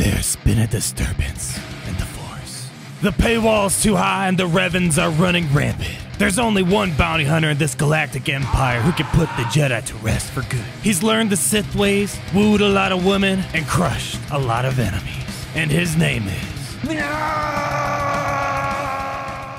There's been a disturbance in the force. The paywall's too high and the Revans are running rampant. There's only one bounty hunter in this galactic empire who can put the Jedi to rest for good. He's learned the Sith ways, wooed a lot of women, and crushed a lot of enemies. And his name is.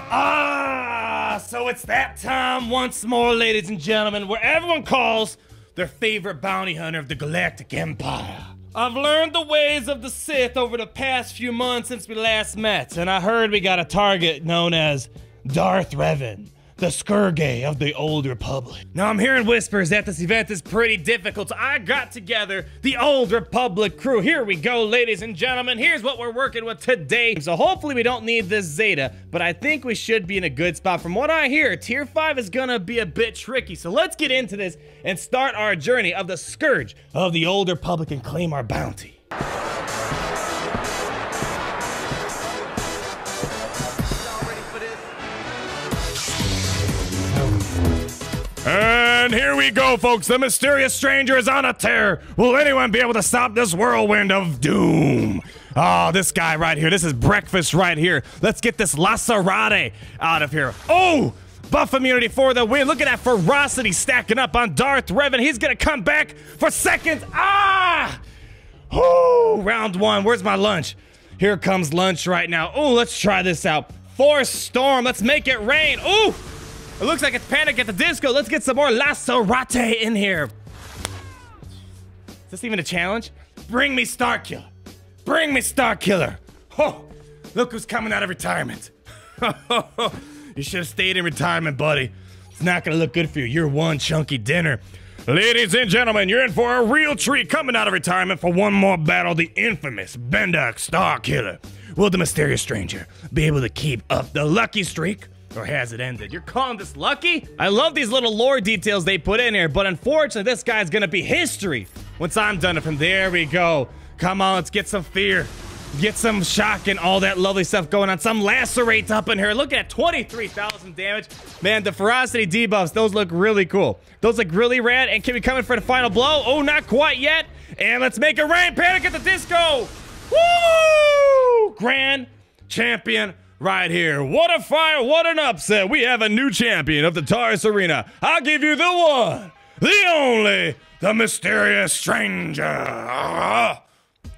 Ah, so it's that time once more, ladies and gentlemen, where everyone calls their favorite bounty hunter of the galactic empire. I've learned the ways of the Sith over the past few months since we last met, and I heard we got a target known as Darth Revan, the Scourge of the Old Republic. Now I'm hearing whispers that this event is pretty difficult, so I got together the Old Republic crew. Here we go, ladies and gentlemen. Here's what we're working with today. So hopefully we don't need this Zeta, but I think we should be in a good spot. From what I hear, Tier 5 is gonna be a bit tricky, so let's get into this and start our journey of the Scourge of the Old Republic and claim our bounty. And here we go, folks. The mysterious stranger is on a tear. Will anyone be able to stop this whirlwind of doom? Oh, this guy right here. This is breakfast right here. Let's get this Lacerate out of here. Oh! Buff immunity for the win. Look at that ferocity stacking up on Darth Revan. He's gonna come back for seconds. Ah! Oh, round one. Where's my lunch? Here comes lunch right now. Oh, let's try this out. Force storm. Let's make it rain. Ooh! It looks like it's Panic at the Disco. Let's get some more Lacerate in here. Is this even a challenge? Bring me Starkiller. Bring me Starkiller. Oh, look who's coming out of retirement. you should have stayed in retirement, buddy. It's not gonna look good for you. You're one chunky dinner. Ladies and gentlemen, you're in for a real treat coming out of retirement for one more battle, the infamous Bendak Starkiller. Will the mysterious stranger be able to keep up the lucky streak? Or has it ended? You're calling this lucky? I love these little lore details they put in here, but unfortunately, this guy's gonna be history once I'm done. And from there we go. Come on, let's get some fear. Get some shock and all that lovely stuff going on. Some lacerates up in here. Look at 23,000 damage. Man, the ferocity debuffs, those look really cool. Those look really rad. And can we come in for the final blow? Oh, not quite yet. And let's make it rain. Panic at the disco. Woo! Grand champion right here. What a fire, what an upset. We have a new champion of the Taurus Arena. I'll give you the one, the only, the mysterious stranger.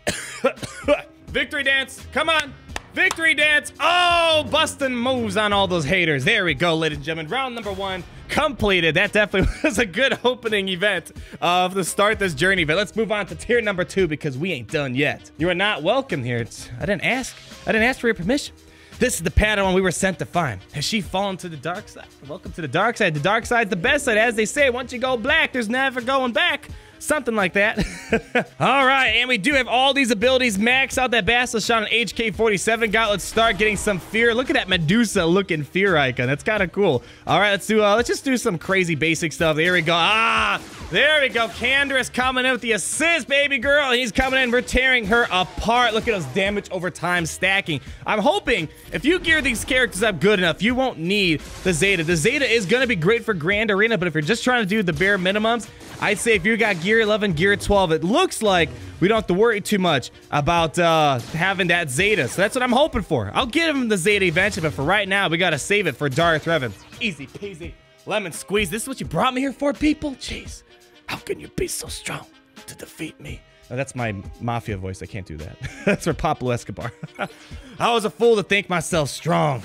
Victory dance, come on. Victory dance. Oh, busting moves on all those haters. There we go, ladies and gentlemen. Round number one completed. That definitely was a good opening event of the start this journey. But let's move on to tier number two because we ain't done yet. You are not welcome here. It's, I didn't ask. I didn't ask for your permission. This is the Padawan we were sent to find. Has she fallen to the dark side? Welcome to the dark side. The dark side's the best side. As they say, once you go black, there's never going back. Something like that. all right, and we do have all these abilities maxed out. That shot on HK-47 got. Let's start getting some fear. Look at that Medusa looking fear icon. That's kind of cool. All right, let's do. Uh, let's just do some crazy basic stuff. There we go. Ah, there we go. Canderous coming in with the assist, baby girl. He's coming in. We're tearing her apart. Look at those damage over time stacking. I'm hoping if you gear these characters up good enough, you won't need the Zeta. The Zeta is going to be great for Grand Arena, but if you're just trying to do the bare minimums, I'd say if you got gear 11, gear 12, it looks like we don't have to worry too much about uh, having that Zeta. So that's what I'm hoping for. I'll give him the Zeta eventually, but for right now, we got to save it for Darth Revan. Easy peasy, lemon squeeze. This is what you brought me here for, people? Jeez. How can you be so strong to defeat me? Oh, that's my mafia voice. I can't do that. that's for Pablo Escobar. I was a fool to think myself strong.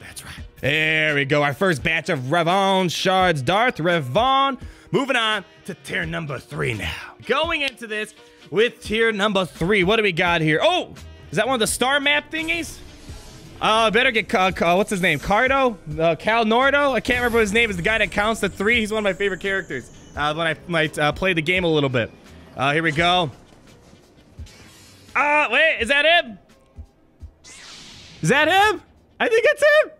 That's right. There we go. Our first batch of Revan shards. Darth Revan. Moving on to tier number three now. Going into this with tier number three. What do we got here? Oh, is that one of the star map thingies? Uh, better get, uh, what's his name? Cardo? Uh, Cal Nordo? I can't remember his name. Is the guy that counts the three. He's one of my favorite characters uh, when I might uh, play the game a little bit. Uh, here we go. Uh, wait, is that him? Is that him? I think it's him.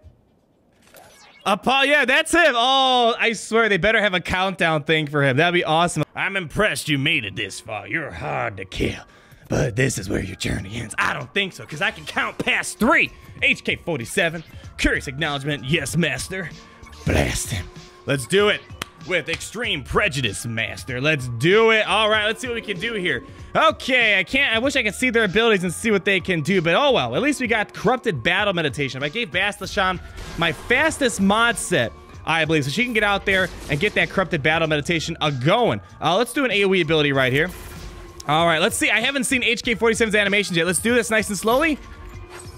Paul, yeah, that's him. Oh, I swear they better have a countdown thing for him. That'd be awesome. I'm impressed you made it this far. You're hard to kill. But this is where your journey ends. I don't think so, because I can count past three. HK-47, curious acknowledgement, yes, master. Blast him. Let's do it. With Extreme Prejudice Master. Let's do it. All right, let's see what we can do here. Okay, I can't, I wish I could see their abilities and see what they can do, but oh well. At least we got Corrupted Battle Meditation. I gave Bastila Shan my fastest mod set, I believe, so she can get out there and get that Corrupted Battle Meditation a going. Uh, let's do an AoE ability right here. All right, let's see. I haven't seen HK47's animations yet. Let's do this nice and slowly.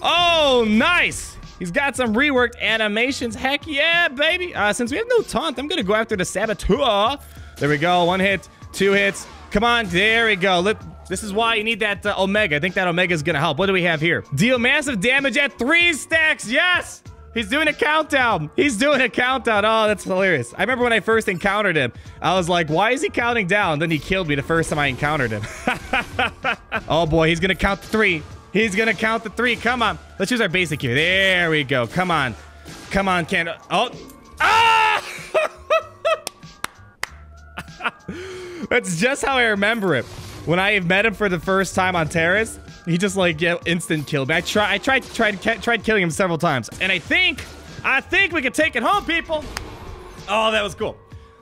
Oh, nice. He's got some reworked animations. Heck yeah, baby. Uh, since we have no taunt, I'm going to go after the Saboteur. There we go. One hit, two hits. Come on. There we go. Let, this is why you need that uh, Omega. I think that Omega is going to help. What do we have here? Deal massive damage at three stacks. Yes. He's doing a countdown. He's doing a countdown. Oh, that's hilarious. I remember when I first encountered him, I was like, why is he counting down? Then he killed me the first time I encountered him. oh boy, he's going to count three. He's gonna count the three. Come on. Let's use our basic here. There we go. Come on. Come on, Ken. Oh. Ah! That's just how I remember it. When I met him for the first time on Taris, he just like yeah, instant killed me. I try I tried tried tried killing him several times. And I think I think we can take it home, people. Oh, that was cool.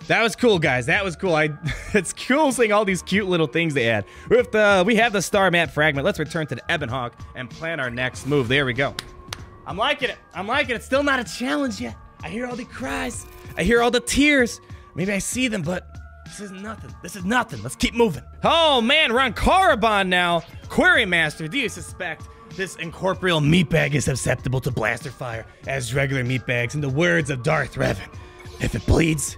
That was cool, guys. That was cool. I it's cool seeing all these cute little things they add. With the we have the star map fragment. Let's return to the Ebon Hawk and plan our next move. There we go. I'm liking it. I'm liking it. It's still not a challenge yet. I hear all the cries. I hear all the tears. Maybe I see them, but this is nothing. This is nothing. Let's keep moving. Oh man, we're on Korriban now. Query Master, do you suspect this incorporeal meatbag is susceptible to blaster fire as regular meatbags? In the words of Darth Revan, if it bleeds,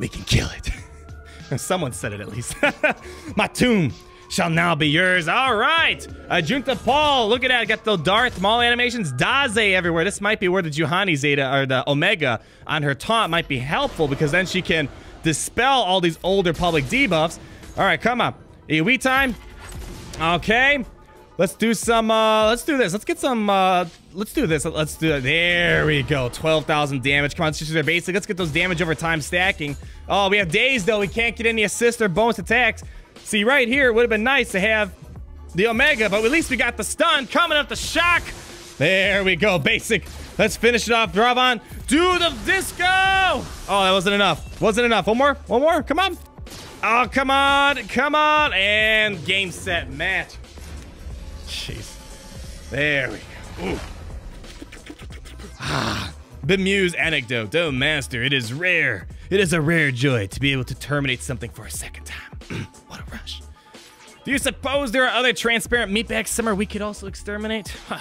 we can kill it. Someone said it at least. My tomb shall now be yours. All right. Ajunta Pall. Look at that. Got the Darth Maul animations. Daze everywhere. This might be where the Juhani Zeta or the Omega on her taunt might be helpful because then she can dispel all these Old Republic debuffs. All right, come on. AoE time. Okay. Let's do some, uh, let's do this. Let's get some, uh, let's do this. Let's do it. There we go. 12,000 damage. Come on, do their basic. Let's get those damage over time stacking. Oh, we have daze, though. We can't get any assist or bonus attacks. See, right here, it would have been nice to have the Omega, but at least we got the stun coming up the shock. There we go. Basic. Let's finish it off. Dravon, do the disco. Oh, that wasn't enough. Wasn't enough. One more. One more. Come on. Oh, come on. Come on. And game, set, match. Jeez. There we go. Ooh. Ah. Bemuse anecdote. Oh, master, it is rare. It is a rare joy to be able to terminate something for a second time. what a rush. Do you suppose there are other transparent meatbags somewhere we could also exterminate? Huh.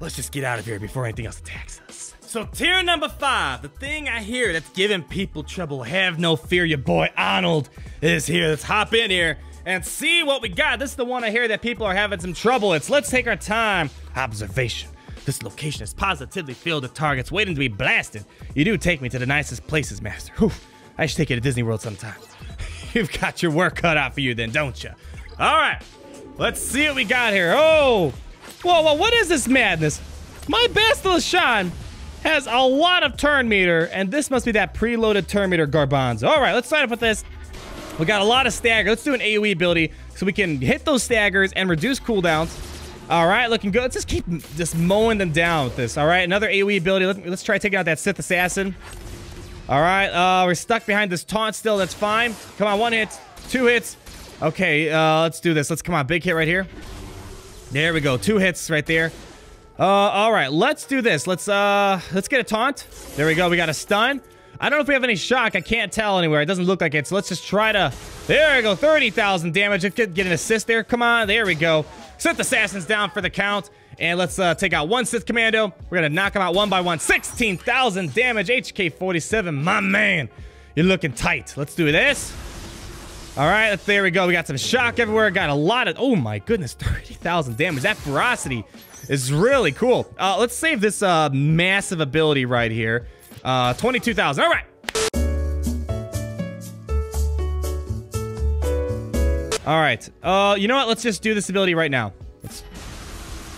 Let's just get out of here before anything else attacks us. So tier number five, the thing I hear that's giving people trouble. Have no fear, your boy Ahnald is here. Let's hop in here and see what we got. This is the one I hear that people are having some trouble. It's let's take our time. Observation. This location is positively filled with targets waiting to be blasted. You do take me to the nicest places, Master. Whew. I should take you to Disney World sometime. You've got your work cut out for you then, don't you? All right. Let's see what we got here. Oh. Whoa, whoa, what is this madness? My Bastila Shan has a lot of turn meter, and this must be that preloaded turn meter Garbanzo. All right, let's sign up with this. We got a lot of stagger. Let's do an AoE ability so we can hit those staggers and reduce cooldowns. All right, looking good. Let's just keep just mowing them down with this. All right, another AoE ability. Let's, try taking out that Sith Assassin. All right, uh, we're stuck behind this taunt still. That's fine. Come on, one hit, two hits. Okay, uh, let's do this. Let's come on, big hit right here. There we go, two hits right there. Uh, all right, let's do this. Let's uh, let's get a taunt. There we go. We got a stun. I don't know if we have any shock. I can't tell anywhere. It doesn't look like it. So let's just try to... There we go. 30,000 damage. Let's get, get an assist there. Come on. There we go. Sith Assassins down for the count. And let's uh, take out one Sith Commando. We're going to knock them out one by one. 16,000 damage. HK-47. My man. You're looking tight. Let's do this. All right. There we go. We got some shock everywhere. Got a lot of... Oh, my goodness. 30,000 damage. That ferocity is really cool. Uh, let's save this uh, massive ability right here. Uh, 22,000. All right. All right. Uh, you know what? Let's just do this ability right now. Let's...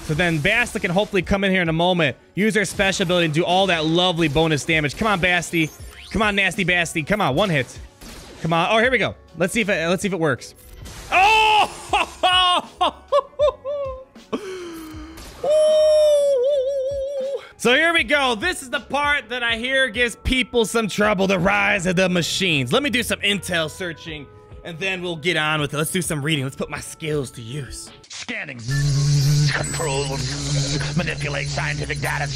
So then Basti can hopefully come in here in a moment, use her special ability, and do all that lovely bonus damage. Come on, Basti. Come on, Nasty Basti. Come on, one hit. Come on. Oh, here we go. Let's see if it, let's see if it works. Oh! So here we go. This is the part that I hear gives people some trouble, the rise of the machines. Let me do some intel searching, and then we'll get on with it. Let's do some reading. Let's put my skills to use. Scanning. Control. Manipulate scientific data.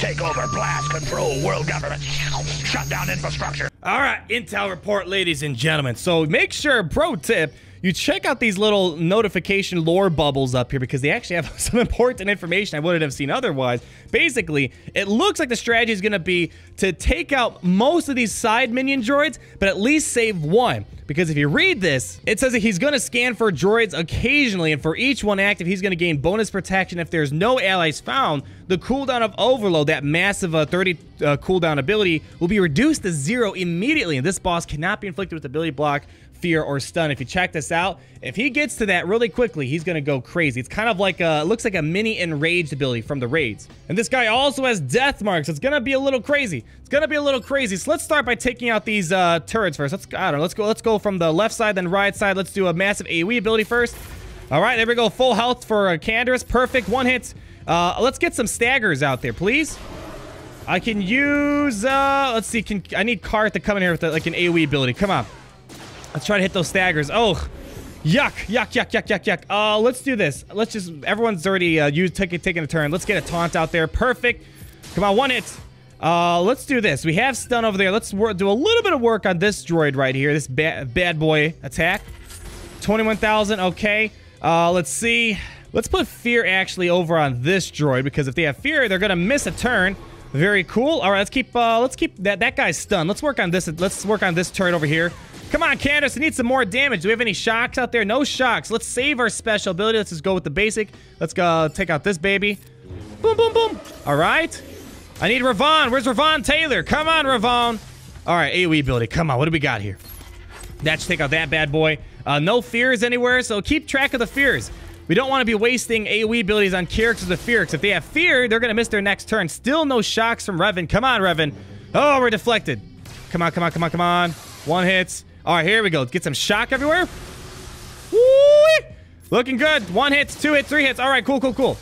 Take over. Blast. Control. World government. Shut down infrastructure. All right, intel report, ladies and gentlemen. So make sure, pro tip, you check out these little notification lore bubbles up here because they actually have some important information I wouldn't have seen otherwise. Basically, it looks like the strategy is going to be to take out most of these side minion droids, but at least save one. Because if you read this, it says that he's going to scan for droids occasionally, and for each one active, he's going to gain bonus protection if there's no allies found. The cooldown of Overload, that massive uh, 30 uh, cooldown ability, will be reduced to zero immediately, and this boss cannot be inflicted with ability block fear, or stun. If you check this out, if he gets to that really quickly, he's going to go crazy. It's kind of like a, looks like a mini enraged ability from the raids. And this guy also has death marks. It's going to be a little crazy. It's going to be a little crazy. So let's start by taking out these uh, turrets first. Let's, I don't know, let's go, let's go from the left side, then right side. Let's do a massive AoE ability first. All right, there we go. Full health for uh, Canderous. Perfect. One hit. Uh, let's get some staggers out there, please. I can use, uh, let's see, can, I need Carth to come in here with a, like an AoE ability. Come on. Let's try to hit those staggers. Oh, yuck, yuck, yuck, yuck, yuck, yuck. Uh, let's do this. Let's just, everyone's already uh, used, take, taking a turn. Let's get a taunt out there. Perfect. Come on, one hit. Uh, let's do this. We have stun over there. Let's do a little bit of work on this droid right here. This ba bad boy attack. 21,000. Okay. Uh, let's see. Let's put fear actually over on this droid because if they have fear, they're gonna miss a turn. Very cool. All right, let's keep. Uh, let's keep that. That guy's stunned. Let's work on this. Let's work on this turret over here. Come on, Candace, I need some more damage. Do we have any shocks out there? No shocks. Let's save our special ability. Let's just go with the basic. Let's go take out this baby. Boom, boom, boom. All right. I need Ravon. Where's Ravon Taylor? Come on, Ravon. All right, AoE ability. Come on, what do we got here? That should take out that bad boy. Uh, no fears anywhere, so keep track of the fears. We don't want to be wasting AoE abilities on characters with fear, because if they have fear, they're going to miss their next turn. Still no shocks from Revan. Come on, Revan. Oh, we're deflected. Come on, come on, come on, come on. One hits. All right, here we go. Get some shock everywhere. Woo! Looking good. One hit, two hits, three hits. All right, cool, cool, cool.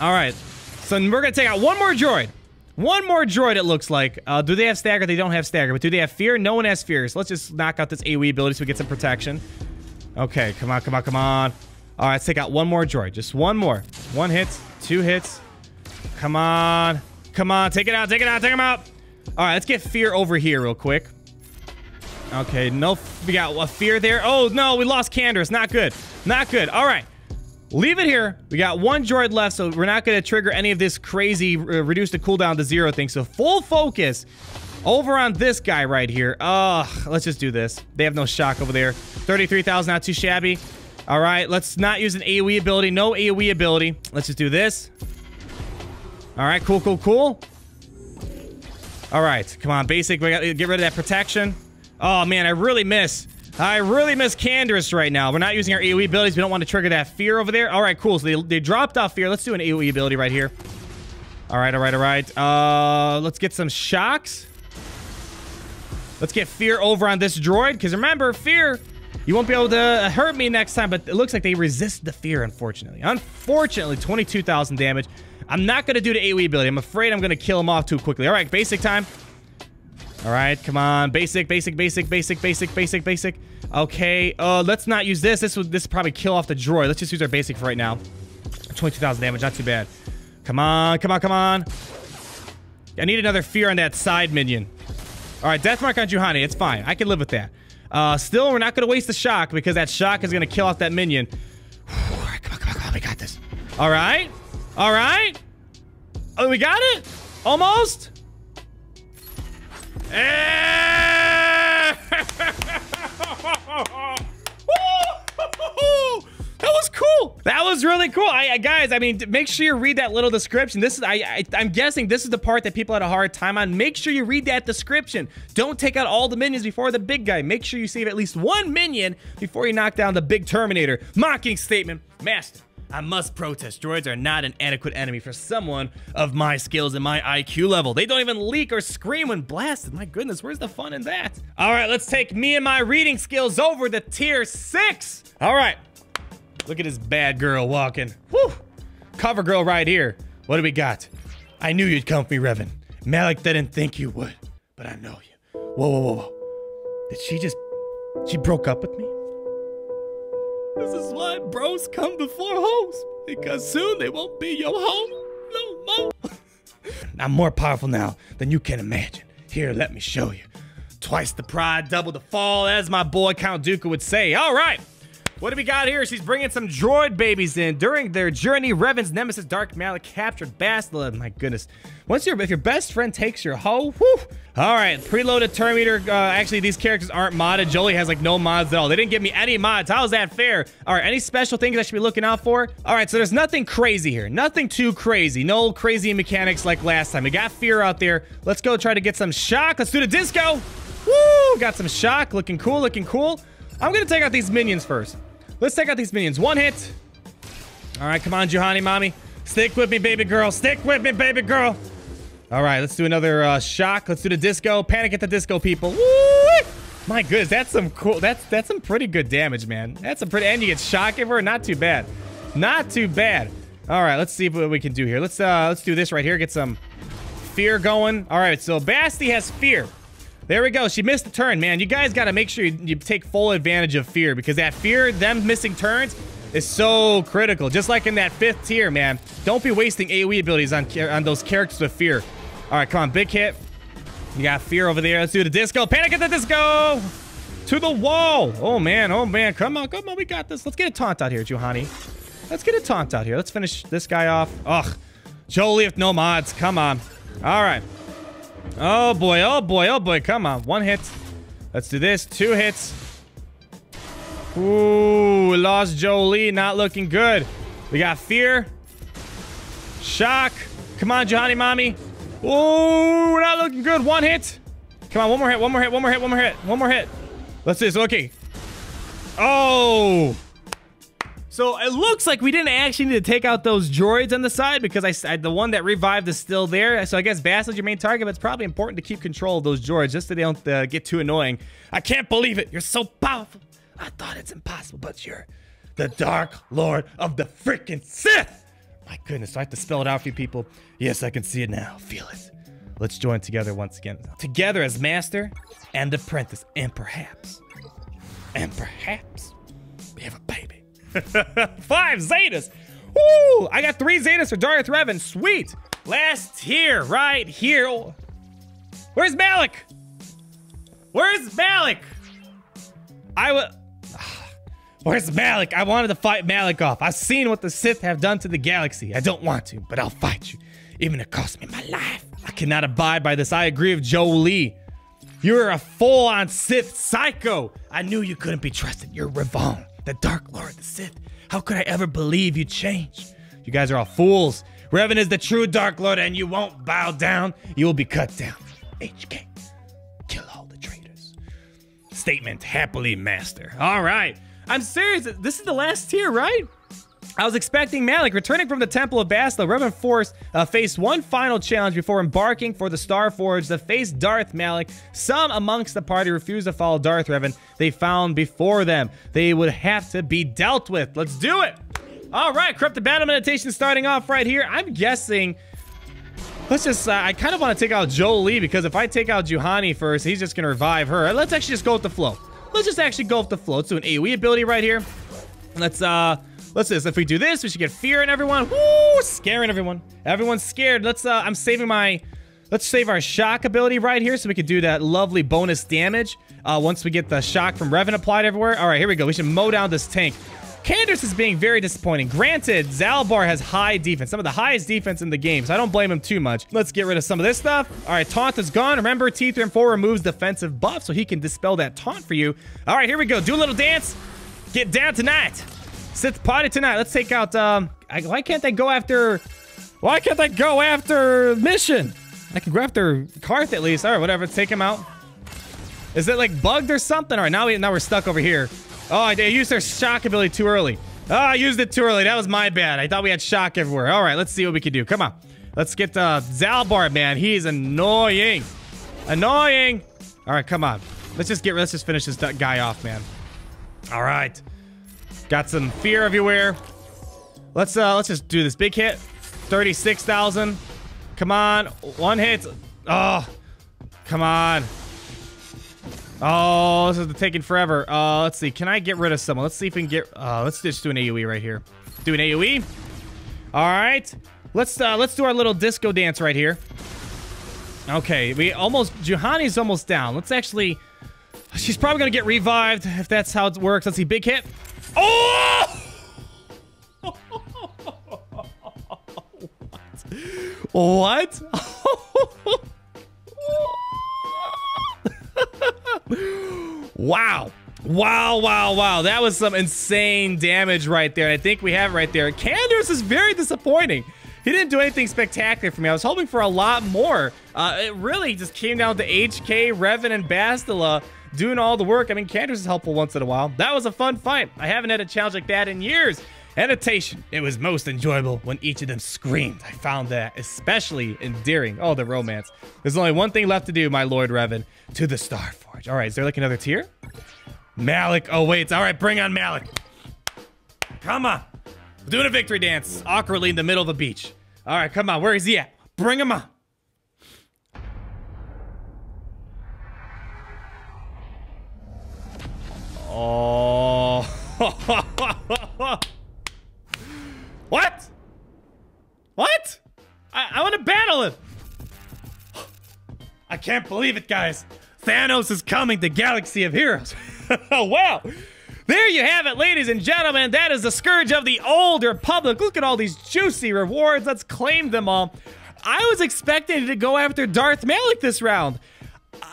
All right. So we're going to take out one more droid. One more droid, it looks like. Uh, do they have stagger? They don't have stagger. But do they have fear? No one has fear. So let's just knock out this AoE ability so we get some protection. Okay, come on, come on, come on. All right, let's take out one more droid. Just one more. One hit, two hits. Come on. Come on, take it out, take it out, take him out. All right, let's get fear over here real quick. Okay, no, we got a fear there. Oh, no, we lost Canderous. Not good. Not good. All right. Leave it here. We got one droid left, so we're not going to trigger any of this crazy uh, reduce the cooldown to zero thing. So full focus over on this guy right here. Ugh, let's just do this. They have no shock over there. 33,000, not too shabby. All right, let's not use an AoE ability. No AoE ability. Let's just do this. All right, cool, cool, cool. All right, come on, basic. We got to get rid of that protection. Oh, man, I really miss. I really miss Canderous right now. We're not using our AoE abilities. We don't want to trigger that fear over there. All right, cool. So they, they dropped off fear. Let's do an AoE ability right here. All right, all right, all right. Uh, let's get some shocks. Let's get fear over on this droid. Because remember, fear, you won't be able to hurt me next time. But it looks like they resist the fear, unfortunately. Unfortunately, 22,000 damage. I'm not going to do the AoE ability. I'm afraid I'm going to kill him off too quickly. All right, basic time. All right, come on. Basic, basic, basic, basic, basic, basic, basic. Okay, uh, let's not use this. This would this probably kill off the droid. Let's just use our basic for right now. 22,000 damage, not too bad. Come on, come on, come on. I need another fear on that side minion. All right, death mark on Juhani. It's fine. I can live with that. Uh, still, we're not going to waste the shock because that shock is going to kill off that minion. All right, come on, come on, come on. We got this. All right. All right. Oh, we got it? Almost? that was cool. That was really cool. I, guys, I mean, make sure you read that little description. This is, I, I, I'm guessing this is the part that people had a hard time on. Make sure you read that description. Don't take out all the minions before the big guy. Make sure you save at least one minion before you knock down the big Terminator. Mocking statement, master. I must protest. Droids are not an adequate enemy for someone of my skills and my IQ level. They don't even leak or scream when blasted. My goodness, where's the fun in that? All right, let's take me and my reading skills over to tier six. All right. Look at this bad girl walking. Whew. Cover girl right here. What do we got? I knew you'd come for me, Revan. Malak didn't think you would, but I know you. Whoa, whoa, whoa, whoa. Did she just. She broke up with me? This is why bros come before hoes. Because soon they won't be your home no more. I'm more powerful now than you can imagine. Here, let me show you. Twice the pride, double the fall, as my boy Count Dooku would say. All right. What do we got here? She's bringing some droid babies in. During their journey, Revan's nemesis Darth Malak captured Bastila. My goodness. Once your if your best friend takes your hoe, whew. All right, preloaded Terminator. Uh, actually, these characters aren't modded. Jolee has like no mods at all. They didn't give me any mods. How is that fair? All right, any special things I should be looking out for? All right, so there's nothing crazy here. Nothing too crazy. No crazy mechanics like last time. We got fear out there. Let's go try to get some shock. Let's do the disco. Woo! Got some shock. Looking cool, looking cool. I'm gonna take out these minions first. Let's take out these minions. One hit. All right, come on, Juhani, mommy. Stick with me, baby girl. Stick with me, baby girl. All right, let's do another uh, shock. Let's do the disco. Panic at the disco, people. Woo! My goodness, that's some cool. That's that's some pretty good damage, man. That's a pretty. And you get shock everywhere. Not too bad. Not too bad. All right, let's see what we can do here. Let's uh let's do this right here. Get some fear going. All right, so Basti has fear. There we go. She missed the turn, man. You guys got to make sure you, you, take full advantage of fear because that fear, them missing turns, is so critical. Just like in that fifth tier, man. Don't be wasting AoE abilities on, on those characters with fear. All right, come on. Big hit. You got fear over there. Let's do the disco. Panic at the disco! To the wall. Oh, man. Oh, man. Come on. Come on. We got this. Let's get a taunt out here, Juhani. Let's get a taunt out here. Let's finish this guy off. Ugh. Jolee with no mods. Come on. All right. Oh boy, oh boy, oh boy, come on. One hit. Let's do this. Two hits. Ooh, lost Jolee. Not looking good. We got Fear. Shock. Come on, Juhani Mommy. Ooh, we're not looking good. One hit. Come on, one more hit, one more hit, one more hit, one more hit, one more hit. Let's do this. Okay. Oh. So it looks like we didn't actually need to take out those droids on the side because I, I the one that revived is still there. So I guess Bass is your main target, but it's probably important to keep control of those droids just so they don't uh, get too annoying. I can't believe it. You're so powerful. I thought it's impossible, but you're the Dark Lord of the freaking Sith. My goodness, I have to spell it out for you people. Yes, I can see it now. Feel it. Let's join together once again. Together as master and apprentice, and perhaps, and perhaps, we have a baby. Five Zetas. Woo! I got three Zetas for Darth Revan. Sweet. Last tier, right here. Where's Malak? Where's Malak? I was. Where's Malak? I wanted to fight Malak off. I've seen what the Sith have done to the galaxy. I don't want to, but I'll fight you. Even if it costs me my life. I cannot abide by this. I agree with Jolee. You're a full-on Sith psycho. I knew you couldn't be trusted. You're Revon the Dark Lord, the Sith. How could I ever believe you'd change? You guys are all fools. Revan is the true Dark Lord, and you won't bow down. You will be cut down. HK. Kill all the traitors. Statement happily master. All right. I'm serious. This is the last tier, right? I was expecting Malak returning from the Temple of Bastila. Revan Force uh, faced one final challenge before embarking for the Star Forge to face Darth Malak. Some amongst the party refused to follow Darth Revan they found before them. They would have to be dealt with. Let's do it. All right, corrupted battle meditation starting off right here. I'm guessing. Let's just, uh, I kind of want to take out Jolee because if I take out Juhani first, he's just going to revive her. Let's actually just go with the flow. Let's just actually go with the flow. Let's do an AoE ability right here. Let's, uh, Let's do this. If we do this, we should get fear in everyone. Woo! Scaring everyone. Everyone's scared. Let's, uh, I'm saving my, let's save our shock ability right here so we can do that lovely bonus damage uh, once we get the shock from Revan applied everywhere. All right, here we go. We should mow down this tank. Candace is being very disappointing. Granted, Zaalbar has high defense, some of the highest defense in the game, so I don't blame him too much. Let's get rid of some of this stuff. All right, taunt is gone. Remember, T3-M4 removes defensive buff, so he can dispel that taunt for you. All right, here we go. Do a little dance. Get down tonight. Sith party tonight. Let's take out, um, I, why can't they go after, why can't they go after Mission? I can go after Carth at least. All right, whatever. Let's Take him out. Is it like bugged or something? All right, now, we, now we're stuck over here. Oh, I used their shock ability too early. Oh, I used it too early. That was my bad. I thought we had shock everywhere. All right, let's see what we can do. Come on. Let's get uh, Zaalbar, man. He's annoying. Annoying. All right, come on. Let's just get, let's just finish this guy off, man. All right. Got some fear everywhere. Let's uh let's just do this big hit. 36,000. Come on. One hit. Oh. Come on. Oh, this is taking forever. Uh, let's see. Can I get rid of someone? Let's see if we can get... Uh, let's just do an AoE right here. Do an AoE. All right. Let's uh, let's do our little disco dance right here. Okay, we almost... Juhani's almost down. Let's actually... She's probably going to get revived if that's how it works. Let's see. Big hit. Oh! what? wow. Wow, wow, wow. That was some insane damage right there. I think we have right there. Canderous is very disappointing. He didn't do anything spectacular for me. I was hoping for a lot more. Uh, it really just came down to HK, Revan, and Bastila doing all the work. I mean, Canderous is helpful once in a while. That was a fun fight. I haven't had a challenge like that in years. Annotation. It was most enjoyable when each of them screamed. I found that especially endearing. Oh, the romance. There's only one thing left to do, my Lord Revan. To the Starforge. All right, is there like another tier? Malak. Oh, wait. All right, bring on Malak. Come on. We're doing a victory dance awkwardly in the middle of the beach. All right, come on. Where is he at? Bring him on. Oh. what? What? I, I want to battle him. I can't believe it, guys. Thanos is coming to Galaxy of Heroes. oh, wow. There you have it, ladies and gentlemen. That is the Scourge of the Old Republic. Look at all these juicy rewards. Let's claim them all. I was expecting to go after Darth Malak this round.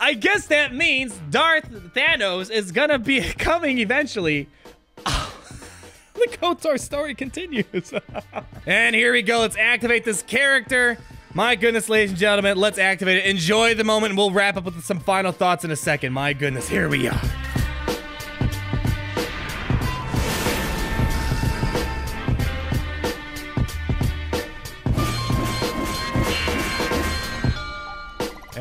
I guess that means Darth Thanos is gonna be coming eventually. the KOTOR story continues. and here we go. Let's activate this character. My goodness, ladies and gentlemen, let's activate it. Enjoy the moment. and We'll wrap up with some final thoughts in a second. My goodness, here we are.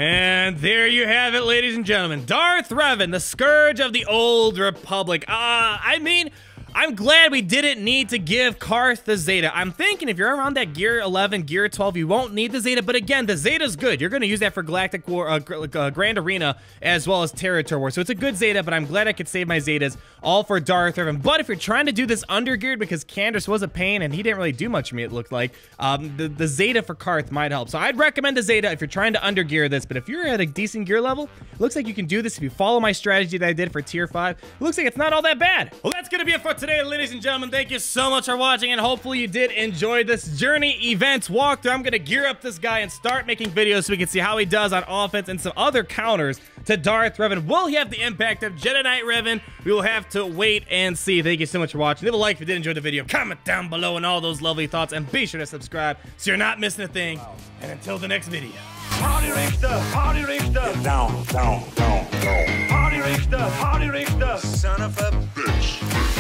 And there you have it, ladies and gentlemen. Darth Revan, the Scourge of the Old Republic. Uh, I mean, I'm glad we didn't need to give Carth the Zeta. I'm thinking if you're around that Gear 11, Gear 12, you won't need the Zeta. But again, the Zeta's good. You're going to use that for Galactic War, uh, uh, Grand Arena, as well as Territory War. So it's a good Zeta, but I'm glad I could save my Zetas all for Darth Revan. But if you're trying to do this undergeared, because Canderous was a pain and he didn't really do much for me, it looked like, um, the, the Zeta for Carth might help. So I'd recommend the Zeta if you're trying to undergear this. But if you're at a decent gear level, looks like you can do this if you follow my strategy that I did for Tier 5. It looks like it's not all that bad. Well, that's going to be it for today, ladies and gentlemen. Thank you so much for watching, and hopefully you did enjoy this Journey Events walkthrough. I'm going to gear up this guy and start making videos so we can see how he does on offense and some other counters to Darth Revan. Will he have the impact of Jedi Knight Revan? We will have to wait and see. Thank you so much for watching. Leave a like if you did enjoy the video. Comment down below and all those lovely thoughts, and be sure to subscribe so you're not missing a thing. And until the next video. Party Richter, Party Richter. Down, down, down, down. Party Richter, Party Richter. Son of a bitch.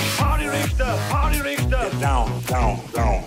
Party Richter, Party Richter. Down, down, down.